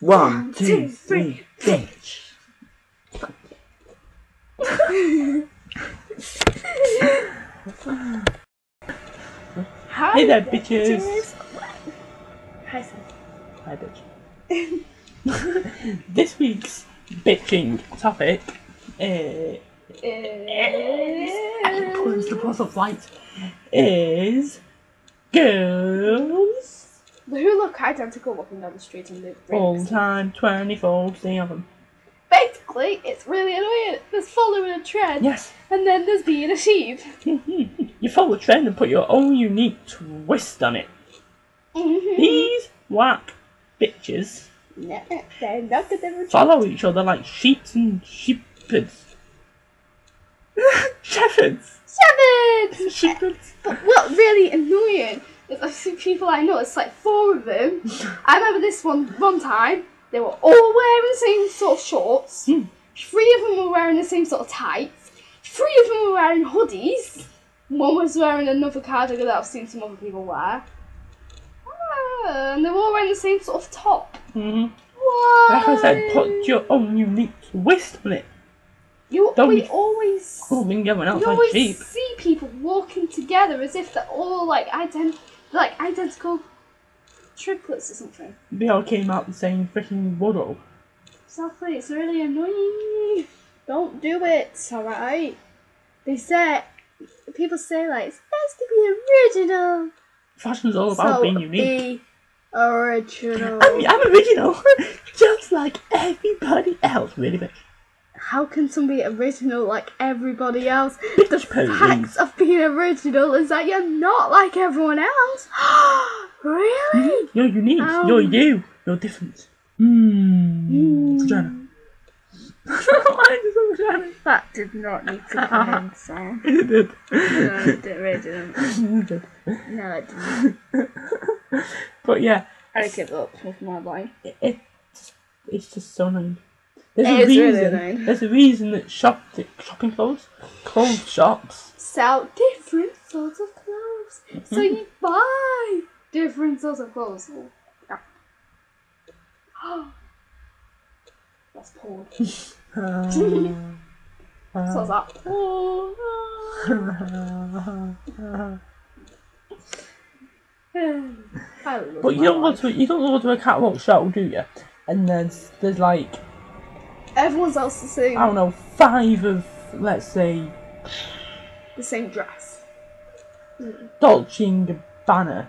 One, two, three, bitch. Hi, Hey there, bitches. Hi, Sam. Hi, bitch. this week's bitching topic is. According to the Pulse of Light, is. Girls. Who look identical walking down the street and they All time, 24 7. Basically, it's really annoying. There's following a trend, Yes. and then there's being a sheep. you follow the trend and put your own unique twist on it. Mhm. These whack bitches No, they're not the different. follow each other like sheep and shepherds. shepherds! Shepherds. Shepherds! But what really annoying is I see people I know, it's like four of them. I remember this one one time, they were all wearing the same sort of shorts. Hmm. Three of them were wearing the same sort of tights. Three of them were wearing hoodies. One was wearing another cardigan that I've seen some other people wear. Ah, and they were all wearing the same sort of top. Mhm. Why? Like I said, put your own unique twist on it. You, Don't we be always Calling everyone else You like always sheep. see people walking together as if they're all like ident- like identical triplets or something. They all came out the same freaking wardrobe. Exactly, it's really annoying. Don't do it, alright? They say, people say like, it's best to be original. Fashion's all about so being unique. Be original. I'm, I'm original, just like everybody else, really. But How can some be original like everybody else? bitch The police. fact of being original is that you're not like everyone else. really? You're unique. Um, You're you. You're different. Mmm. Vagina. Why is vagina? That did not need to come in, Sam. It did. No, it really didn't. It did. No, it didn't. But yeah, I give up with my life. it, it's it's just so annoying. There's It a is really reason. annoying. there's a reason that shop shopping clothes, clothes shops. Sell different sorts of clothes. So you buy different sorts of clothes. Oh. That's porn. Uh, So it's like. I love but you don't go to you don't go to a catwalk show, do you? And there's there's like Everyone's else the same. I don't know five of let's say The same dress. Dolce and Gabbana,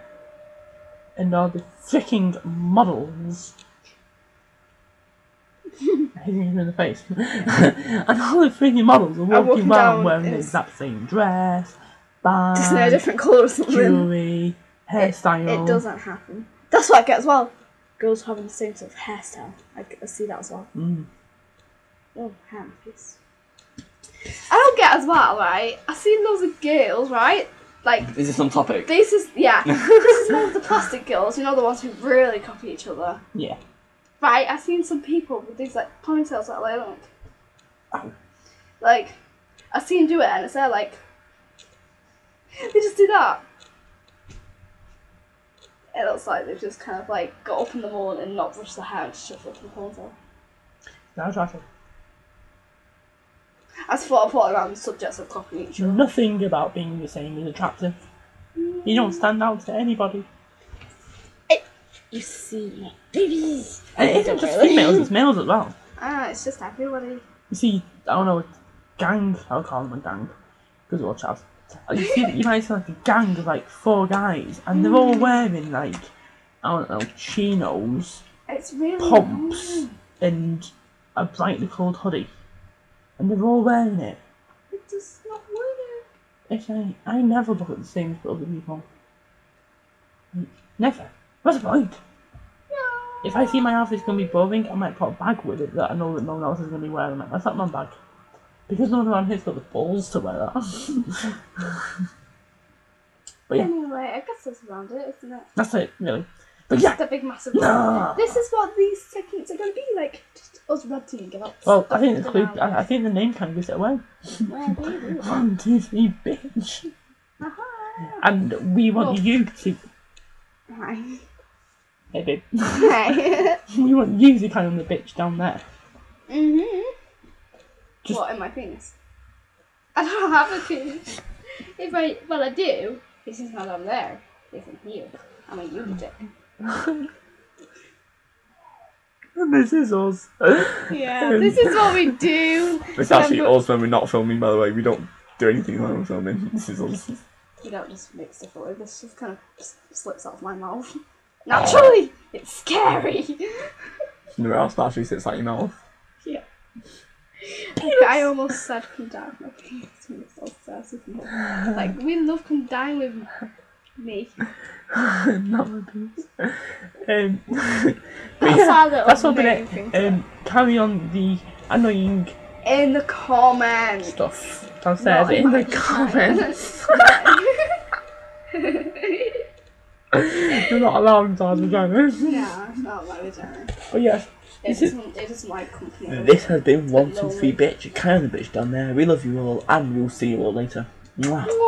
and all the freaking models. Hitting you in the face. and all the freaking models are walking, walking around wearing the exact same dress, Just in a different colour or something. jewellery, hairstyle. It doesn't happen. That's what I get as well. Girls having the same sort of hairstyle. I, I see that as well. Mm. Oh, ham, yes. I don't get as well, right? I see loads of girls, right? Like, This Is this on topic? this is, yeah, this is one of the plastic girls, you know, the ones who really copy each other. Yeah. Right, I've seen some people with these, like, ponytails that I like. Oh. Like, I've seen do it and it's there, like, they just do that. It looks like they've just kind of, like, got up in the morning and not brushed their hair and just shoved it up in the ponytail. That's right. I thought around the subjects of other. Nothing about being the same is attractive. You don't stand out to anybody. It, You see, babies. And it isn't just really. females, it's males as well. Ah, it's just everybody. You see, I don't know, a gang, I'll call them a gang, because we're all chaps. You see, you might see like a gang of like four guys, and they're all wearing like, I don't know, chinos, It's really pumps, annoying. and a brightly coloured hoodie. And they're all wearing it. It does not work. It's like, I never look at the same as other people. Like, Never. What's the point? No. If I see my outfit's gonna be boring, I might put a bag with it that I know that no one else is gonna be wearing it. That's not my bag. Because no one around here's got the balls to wear that. but yeah, Anyway, I guess that's around it, isn't it? that's it, really. But yeah, The big massive. No. This is what these techniques are going to be like. Just us red team well, I think the clue. I, I think the name kind of gives it away. One, two, three, bitch. Aha. And we want Well- you to. Right. Hey babe. Hey. we want you to kind of the bitch down there. mhm. Just- What in my penis? I don't have a penis. If I, well, I do. This is not up there. It's in here. I'm a lunatic. And this is us. Yeah, this is what we do. It's actually Remember- us when we're not filming, by the way. We don't do anything when we're filming. This is us. You don't just make stuff away. This just kind of s- slips out of my mouth. Naturally, it's scary. You know what else actually sits out your mouth? yeah. I almost said come down with my penis when it's all sad. Like we love come down with me. not my penis. Um, but That's yeah, our little that's all been it. thing. Um, carry on the annoying In the comments. stuff downstairs Not in the comments. You're not allowed to have vagina. no, not my vagina. Oh yes, It This is- doesn't, it doesn't like company. this has been one two three bitch. Kind of bitch down there. We love you all, and we'll see you all later. Mwah. Mwah.